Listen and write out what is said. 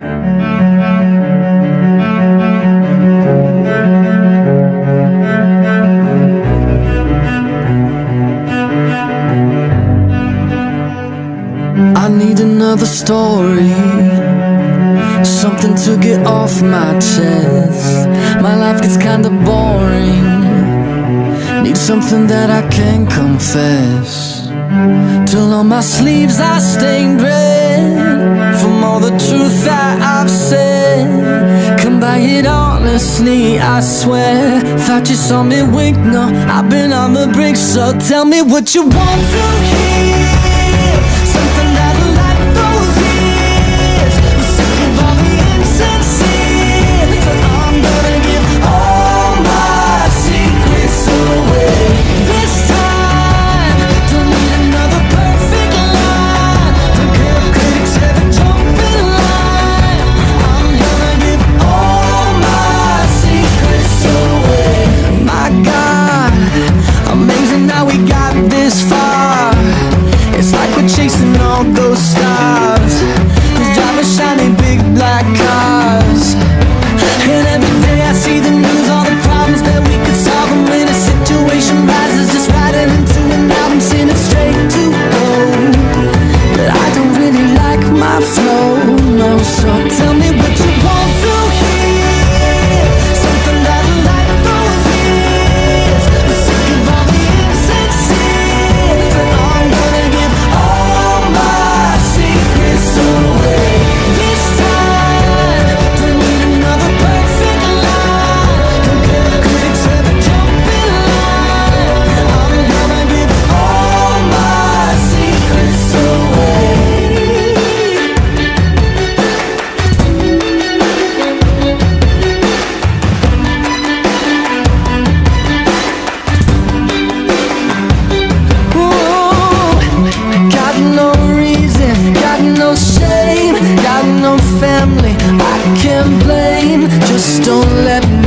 I need another story Something to get off my chest. My life gets kinda boring. Need something that I can confess. Till on my sleeves I stained red. honestly, I swear Thought you saw me wink, no I've been on the brink, so tell me what you want to hear. I see the news. just don't let me